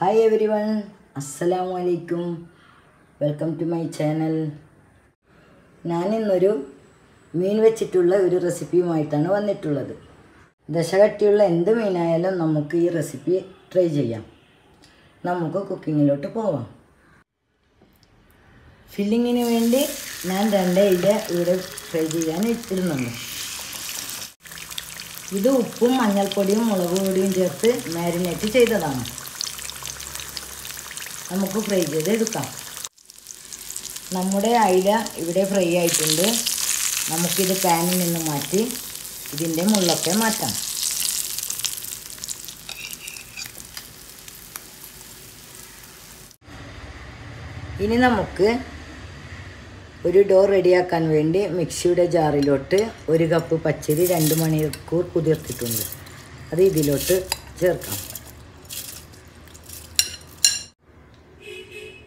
Hi every one അസ്സലാമു അലൈക്കും welcome to my channel ഞാൻ ഇന്നൊരു മീൻ വെച്ചിട്ടുള്ള ഒരു റെസിപ്പിയുമായിട്ടാണ് വന്നിട്ടുള്ളത്. ദശകട്ടിയുള്ള എന്ത് മീനായാലും നമുക്ക് ഈ റെസിപ്പി ട്രൈ ചെയ്യാം. നമുക്ക് കുക്കിങ്ങിലോട്ട് പോവാം. ഫില്ലിങ്ങിന് വേണ്ടി ഞാൻ രണ്ട് ഇല ഇവിടെ ഫ്രൈ ചെയ്യാൻ ഇട്ടിരുന്നുണ്ട്. ഇത് ഉപ്പും മഞ്ഞൾപ്പൊടിയും മുളക് പൊടിയും ചേർത്ത് മാരിനേറ്റ് ചെയ്തതാണ്. നമുക്ക് ഫ്രൈ ചെയ്തെടുക്കാം. നമ്മുടെ അയില ഇവിടെ ഫ്രൈ ആയിട്ടുണ്ട്. നമുക്കിത് പാനിൽ നിന്ന് മാറ്റി ഇതിന്റെ മുള്ളൊക്കെ മാറ്റാം. ഇനി നമുക്ക് ഒരു ഡോ റെഡിയാക്കാൻ വേണ്ടി മിക്സിയുടെ ജാറിലോട്ട് ഒരു കപ്പ് പച്ചരി രണ്ട് മണിക്കൂർ കുതിർത്തിട്ടുണ്ട്. അത് ഇതിലോട്ട് ചേർക്കാം.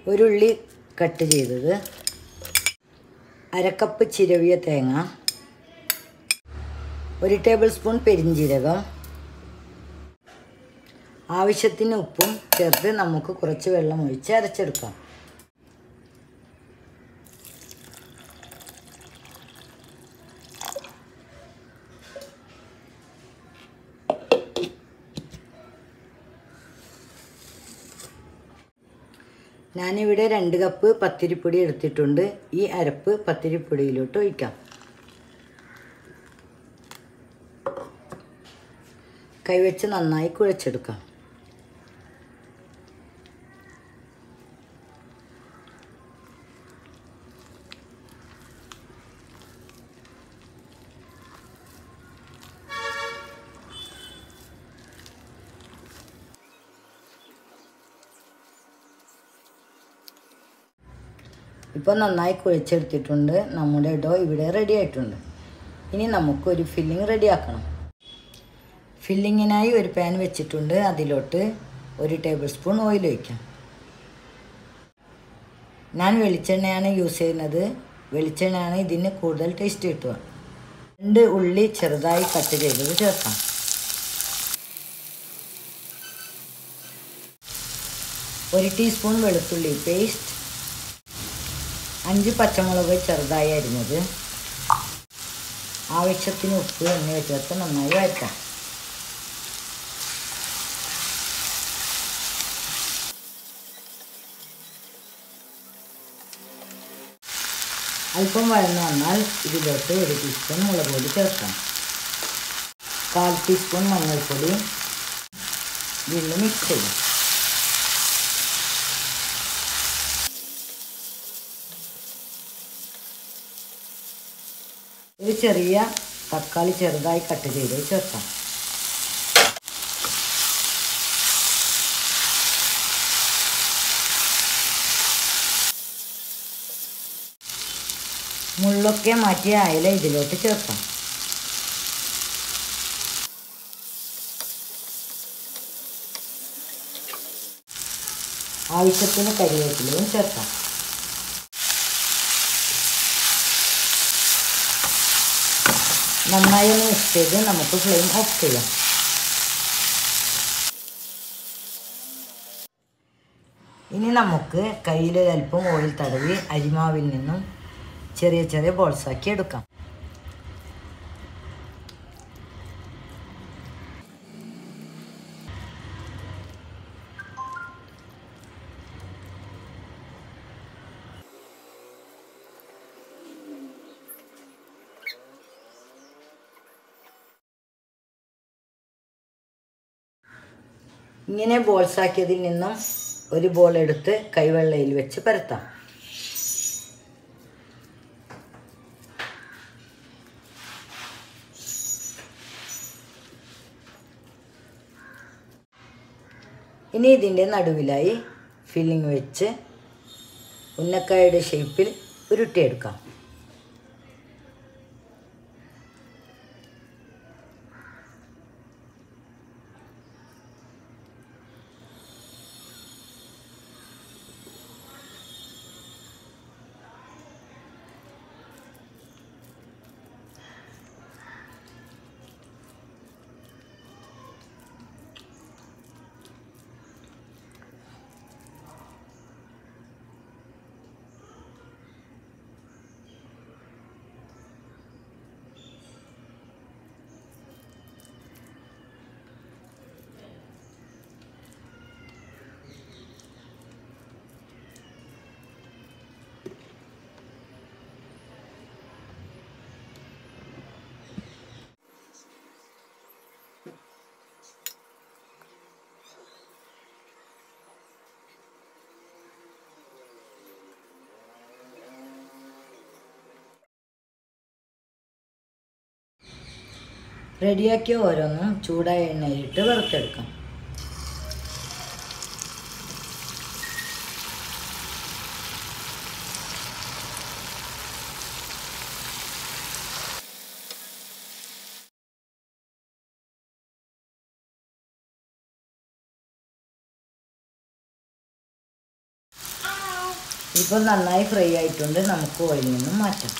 ഒരു ഉള്ളി കട്ട് ചെയ്തത്. അരക്കപ്പ് ചിരവിയ തേങ്ങ. ഒരു ടേബിൾ സ്പൂൺ പെരിഞ്ജീരകം ആവശ്യത്തിന് ഉപ്പും ചേർത്ത് നമുക്ക് കുറച്ച് വെള്ളം ഒഴിച്ച് അരച്ചെടുക്കാം. ഞാനിവിടെ രണ്ട് കപ്പ് പത്തിരിപ്പൊടി എടുത്തിട്ടുണ്ട്. ഈ അരപ്പ് പത്തിരിപ്പൊടിയിലോട്ട് ഒഴിക്കാം. കൈവച്ച് നന്നായി കുഴച്ചെടുക്കാം. ഇപ്പോൾ നന്നായി കുഴച്ചെടുത്തിട്ടുണ്ട്. നമ്മുടെ ഡോ ഇവിടെ റെഡി ആയിട്ടുണ്ട്. ഇനി നമുക്കൊരു ഫില്ലിങ് റെഡിയാക്കണം ഫില്ലിങ്ങിനായി ഒരു പാൻ വെച്ചിട്ടുണ്ട്. അതിലോട്ട് ഒരു ടേബിൾ സ്പൂൺ ഓയിൽ ഒഴിക്കാം. ഞാൻ വെളിച്ചെണ്ണയാണ് യൂസ് ചെയ്യുന്നത്. വെളിച്ചെണ്ണയാണ് ഇതിന് കൂടുതൽ ടേസ്റ്റ് കിട്ടുക. രണ്ട് ഉള്ളി ചെറുതായി കട്ട് ചെയ്തത് ചേർക്കാം. ഒരു ടീസ്പൂൺ വെളുത്തുള്ളി പേസ്റ്റ് അഞ്ച് പച്ചമുളക് ചെറുതായി അരിഞ്ഞത്. ആവശ്യത്തിന് ഉപ്പ് എന്നിവ ചേർത്ത് നന്നായി വഴറ്റാം. അല്പം വഴന്ന് വന്നാൽ ഇതിലോട്ട് ഒരു ടീസ്പൂൺ മുളക് പൊടി ചേർക്കാം. കാൽ ടീസ്പൂൺ മഞ്ഞൾപ്പൊടി വീണ്ടും മിക്സ് ചെയ്യാം. ചെറിയ തക്കാളി ചെറുതായി കട്ട് ചെയ്ത് ചേർക്കാം മുള്ളൊക്കെ മാറ്റിയ അയല ഇതിലോട്ട് ചേർക്കാം. ആവശ്യത്തിന് കരിവേപ്പിലയും ചേർക്കാം. നന്നായി ഒന്ന് മിക്സ് ചെയ്ത് നമുക്ക് ഫ്ലെയിം ഓഫ് ചെയ്യാം. ഇനി നമുക്ക് കയ്യിൽ അല്പം ഓയിൽ തടവി അരിമാവിൽ നിന്നും ചെറിയ ചെറിയ ബോൾസാക്കി എടുക്കാം. ഇങ്ങനെ ബോൾസാക്കിയതിൽ നിന്നും ഒരു ബോൾ എടുത്ത് കൈവെള്ളയിൽ വെച്ച് പരത്താം. ഇനി ഇതിന്റെ നടുവിലായി ഫില്ലിങ് വെച്ച് ഉന്നക്കായുടെ ഷേപ്പിൽ ഉരുട്ടിയെടുക്കാം. റെഡിയാക്കിയ ഓരോന്നും ചൂടായ എണ്ണയിലിട്ട് വറുത്തെടുക്കാം. ഇപ്പോൾ നന്നായി ഫ്രൈ ആയിട്ടുണ്ട്. നമുക്ക് ഓയിൽ നിന്നും മാറ്റാം.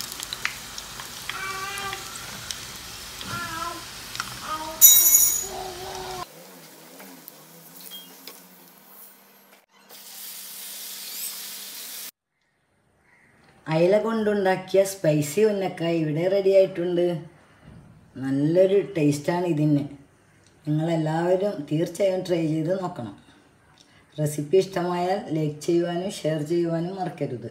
അയല കൊണ്ടുണ്ടാക്കിയ സ്പൈസി ഉന്നക്കായ ഇവിടെ റെഡി ആയിട്ടുണ്ട്. നല്ലൊരു ടേസ്റ്റാണ് ഇതിന്. നിങ്ങളെല്ലാവരും തീർച്ചയായും ട്രൈ ചെയ്ത് നോക്കണം. റെസിപ്പി ഇഷ്ടമായാൽ ലൈക്ക് ചെയ്യുവാനും ഷെയർ ചെയ്യുവാനും മറക്കരുത്.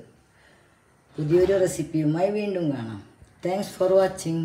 പുതിയൊരു റെസിപ്പിയുമായി വീണ്ടും കാണാം. Thanks for watching